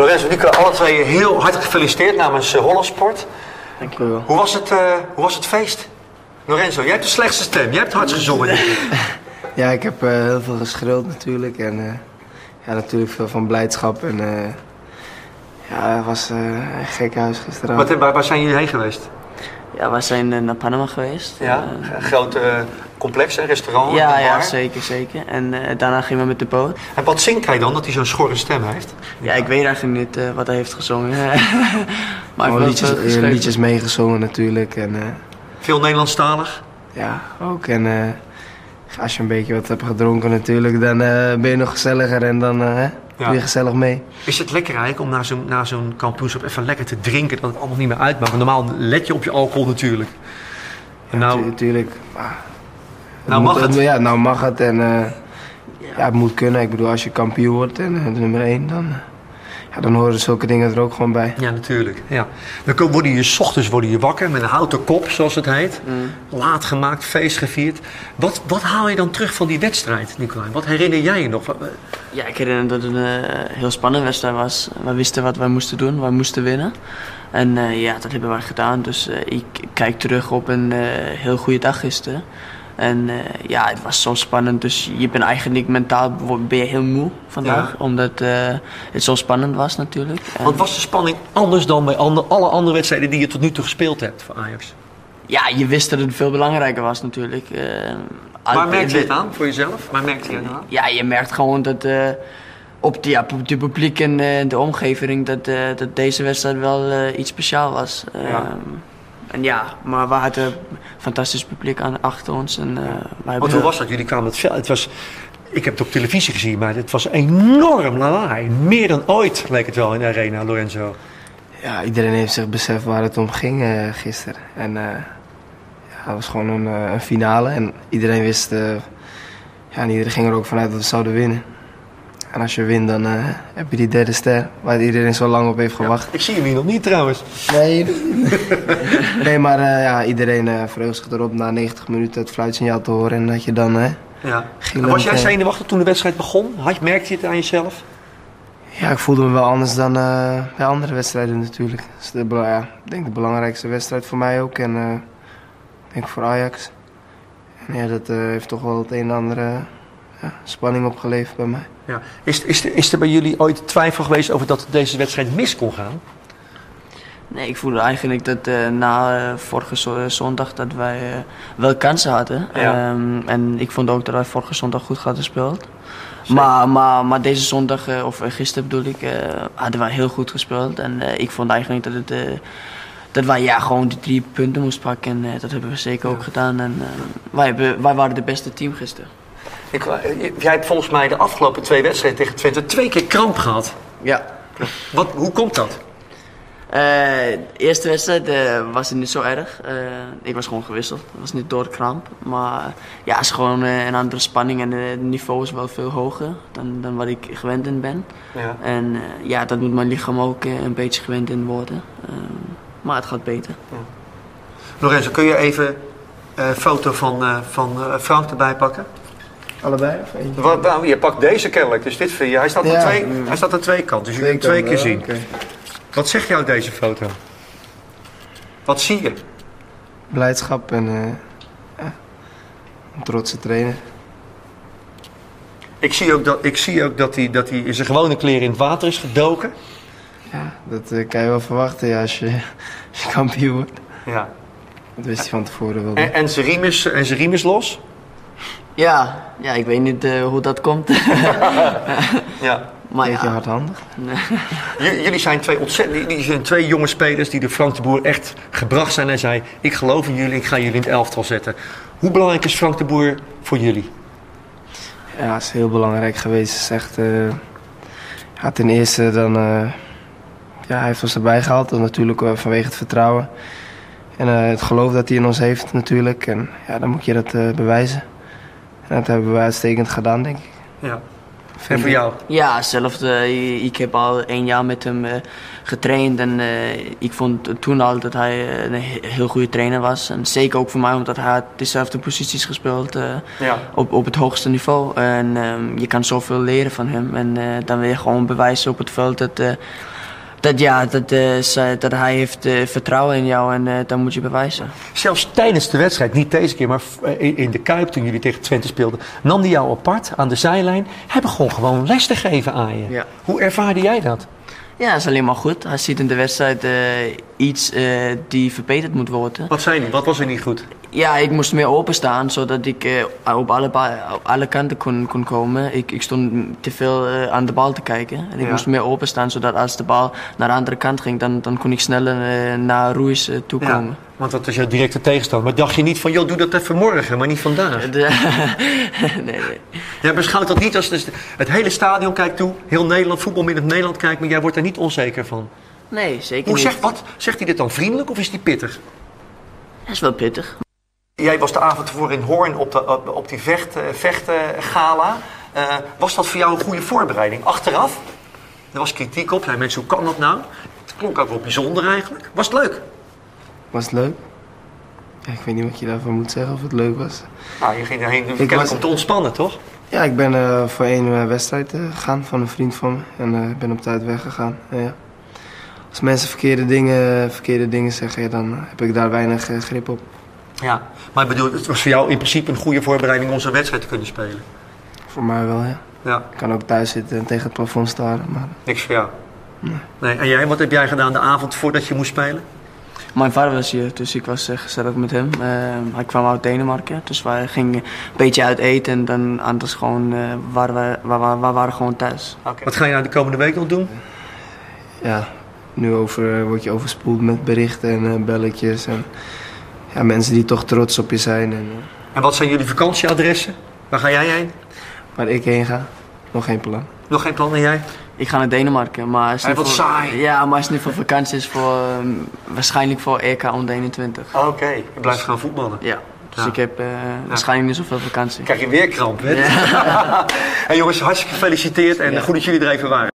Lorenzo, Nico, alle twee heel hartelijk gefeliciteerd namens uh, Hollandsport. Dank je wel. Hoe was het, uh, hoe was het feest? Lorenzo, jij hebt de slechtste stem. Jij hebt hardst gezongen. ja, ik heb uh, heel veel geschreeuwd natuurlijk. En ja, natuurlijk veel van blijdschap. En ja, het was een gek huis gisteravond. Wat, waar, waar zijn jullie heen geweest? Ja, we zijn naar Panama geweest. Ja, een groot complex, een restaurant, Ja, een ja zeker, zeker. En uh, daarna gingen we met de boot. En wat zingt hij dan, dat hij zo'n schorre stem heeft? Ja, ik weet eigenlijk niet uh, wat hij heeft gezongen. maar heeft liedjes, liedjes meegezongen natuurlijk. En, uh, Veel Nederlandstalig? Ja, ook. En als je een beetje wat hebt gedronken natuurlijk, dan ben je nog gezelliger en dan ja. je gezellig mee. Is het lekker eigenlijk om na zo'n na zo'n kampioenschap even lekker te drinken, dat het allemaal niet meer uitmaakt? Want normaal let je op je alcohol natuurlijk. En nou, natuurlijk. Nou mag het. Ja, nou mag het en uh, ja, het moet kunnen. Ik bedoel, als je kampioen wordt en uh, de nummer 1, dan, uh, ja, dan horen zulke dingen er ook gewoon bij. Ja, natuurlijk. Ja. Dan worden je, 's ochtends worden je wakker met een houten kop, zoals het heet. Mm. Laat gemaakt, feest gevierd. Wat, wat haal je dan terug van die wedstrijd, Nicolai? Wat herinner jij je nog? Ja, ik herinner dat het een heel spannende wedstrijd was. We wisten wat wij moesten doen, wij moesten winnen. En ja, dat hebben wij gedaan. Dus ik kijk terug op een heel goede dag gisteren. En uh, ja, het was zo spannend. Dus je bent eigenlijk mentaal ben je heel moe vandaag. Ja. Omdat uh, het zo spannend was natuurlijk. Want was de spanning anders dan bij andere, alle andere wedstrijden die je tot nu toe gespeeld hebt voor Ajax? Ja, je wist dat het veel belangrijker was natuurlijk. Uh, Waar merk je het aan voor jezelf? Waar merkt je het aan? Ja, je merkt gewoon dat op de, ja, op de publiek en de omgeving dat, dat deze wedstrijd wel iets speciaal was. Ja. En ja, maar we hadden een fantastisch publiek aan, achter ons. En, uh, wij Want hoe was dat? Jullie kwamen het veld. Het was, ik heb het op televisie gezien, maar het was enorm lawaai. Meer dan ooit leek het wel in de arena, Lorenzo. Ja, iedereen heeft zich beseft waar het om ging uh, gisteren. En uh, ja, het was gewoon een, een, finale. En iedereen wist, ja, en iedereen ging er ook vanuit dat we zouden winnen. En als je wint, dan uh, heb je die derde ster waar iedereen zo lang op heeft gewacht. Ja, ik zie hem hier nog niet trouwens. Nee, nee maar uh, ja, iedereen uh, verheugt zich erop na 90 minuten het fluitsignaal te horen. En dat je dan. ja. En was jij zenuwachtig toen de wedstrijd begon? Had, merkte je het aan jezelf? Ja, ik voelde me wel anders dan bij andere wedstrijden natuurlijk. Dat is de, ja, ik denk de belangrijkste wedstrijd voor mij ook. En ik denk voor Ajax. En ja, dat heeft toch wel het een en ander ja, spanning opgeleverd bij mij. Ja. Is, is, er, is er bij jullie ooit twijfel geweest over dat deze wedstrijd mis kon gaan? Nee, ik voelde eigenlijk dat uh, na uh, vorige zondag dat wij uh, wel kansen hadden. Ja. Um, en ik vond ook dat wij vorige zondag goed hadden gespeeld. Maar, maar, maar deze zondag, of gisteren bedoel ik, hadden wij heel goed gespeeld. En ik vond eigenlijk dat, het, dat wij ja, gewoon die drie punten moesten pakken. En dat hebben we zeker ook gedaan. En wij, hebben, wij waren de beste team gisteren. Ik, jij hebt volgens mij de afgelopen twee wedstrijden tegen Twente twee keer kramp gehad. Ja. Wat, hoe komt dat? Uh, de eerste wedstrijd uh, was het niet zo erg. Uh, ik was gewoon gewisseld. Het was niet door kramp. Maar ja, het is gewoon een andere spanning en het niveau is wel veel hoger dan, dan wat ik gewend in ben. Ja. En ja, dat moet mijn lichaam ook een beetje gewend in worden. Maar het gaat beter. Ja. Lorenzo, kun je even een foto van, van Frank erbij pakken? Allebei? Of Wat, nou, je pakt deze kennelijk, dus dit vind je. Hij staat, ja. aan, twee, hij staat aan twee kanten, dus jullie hem twee keer zien. Okay. Wat zegt jou deze foto? Wat zie je? Blijdschap en uh, ja, een trotse trainer. Ik zie ook dat, ik zie ook dat, hij, dat hij in zijn gewone kleren in het water is gedoken. Ja, dat uh, kan je wel verwachten ja, als, je, als je kampioen wordt. Ja. Dat wist hij van tevoren wel. En, en zijn riem is, en zijn riem is los? Ja, ja, ik weet niet uh, hoe dat komt. ja. Maar Beetje ja. hardhandig. Nee. Jullie zijn twee ontzettend, die zijn twee jonge spelers die de Frank de Boer echt gebracht zijn en zei: Ik geloof in jullie, ik ga jullie in het elftal zetten. Hoe belangrijk is Frank de Boer voor jullie? Ja, is heel belangrijk geweest. Is echt, uh, ja, ten eerste dan, uh, ja, hij heeft ons erbij gehaald, natuurlijk uh, vanwege het vertrouwen. En het geloof dat hij in ons heeft natuurlijk. En ja, dan moet je dat bewijzen. En dat hebben we uitstekend gedaan, denk ik. Ja. En voor jou? Ja, hetzelfde. Ik heb al één jaar met hem eh, getraind en eh, ik vond toen al dat hij eh, een he- heel goede trainer was. En zeker ook voor mij, omdat hij had dezelfde posities gespeeld eh, Ja. op, op het hoogste niveau. En ehm, je kan zoveel leren van hem. En eh, dan wil je gewoon bewijzen op het veld dat, eh, dat, ja, dat, eh, dat hij heeft eh, vertrouwen in jou en eh, dan moet je bewijzen. Zelfs tijdens de wedstrijd, niet deze keer, maar in in de Kuip toen jullie tegen Twente speelden, nam hij jou apart aan de zijlijn. Hij begon gewoon les te geven aan je. Ja. Hoe ervaarde jij dat? Ja, dat is alleen maar goed. Hij ziet in de wedstrijd eh, iets eh, die verbeterd moet worden. Wat hij? Wat was er niet goed? Ja, ik moest meer openstaan, zodat ik eh, op, alle op alle kanten kon, kon komen. Ik, ik stond te veel aan de bal te kijken. En ik Ja. moest meer openstaan, zodat als de bal naar de andere kant ging, dan, dan kon ik sneller naar Ruiz toe komen. Want dat is jouw directe tegenstander. Maar dacht je niet van, joh, doe dat even morgen, maar niet vandaag? De- nee, nee. Jij beschouwt dat niet als dus het hele stadion kijkt toe, heel Nederland, voetbalmiddend Nederland kijkt, maar jij wordt er niet onzeker van. nee, zeker Hoe niet. zegt, wat, zegt hij dit dan vriendelijk of is hij pittig? Dat is wel pittig. Jij was de avond tevoren in Hoorn op, de, op, op die vecht, eh, vechtgala. Eh, was dat voor jou een goede voorbereiding? Achteraf, er was kritiek op. Zei mensen, hoe kan dat nou? Het klonk ook wel bijzonder eigenlijk. Was het leuk? Was het leuk? Ja, ik weet niet wat je daarvan moet zeggen of het leuk was. Nou, je ging erheen kennelijk was- om te ontspannen, toch? Ja, ik ben eh, voor één eh, wedstrijd eh, gegaan van een vriend van me. En ik ben op tijd weggegaan. Ja. Als mensen verkeerde dingen, verkeerde dingen zeggen, ja, dan heb ik daar weinig grip op. Ja. Maar ik bedoel, het was voor jou in principe een goede voorbereiding om zo'n wedstrijd te kunnen spelen. Voor mij wel, ja. Ja, Ik kan ook thuis zitten en tegen het plafond staren. Maar niks voor jou. Nee. En jij, wat heb jij gedaan de avond voordat je moest spelen? Mijn vader was hier, dus ik was eh, gezellig met hem. Eh, hij kwam uit Denemarken, dus wij gingen een beetje uit eten en dan anders gewoon, eh, waren we, waren gewoon thuis. Wat ga je nou de komende week nog doen? ja, nu over, word je overspoeld met berichten en eh, belletjes. En ja, mensen die toch trots op je zijn. En, eh, En wat zijn jullie vakantieadressen? Waar ga jij heen? waar ik heen ga, nog geen plan. Nog geen plan en jij? Ik ga naar Denemarken, maar Hij wordt saai. Ja, maar als het niet voor vakantie is, voor, ehm, waarschijnlijk voor EK onder 21. Oké, je blijft gaan voetballen. Ja, dus Ja. ik heb eh, waarschijnlijk niet zoveel vakantie. krijg je weer kramp, hè? hey jongens, hartstikke gefeliciteerd en goed dat jullie er even waren.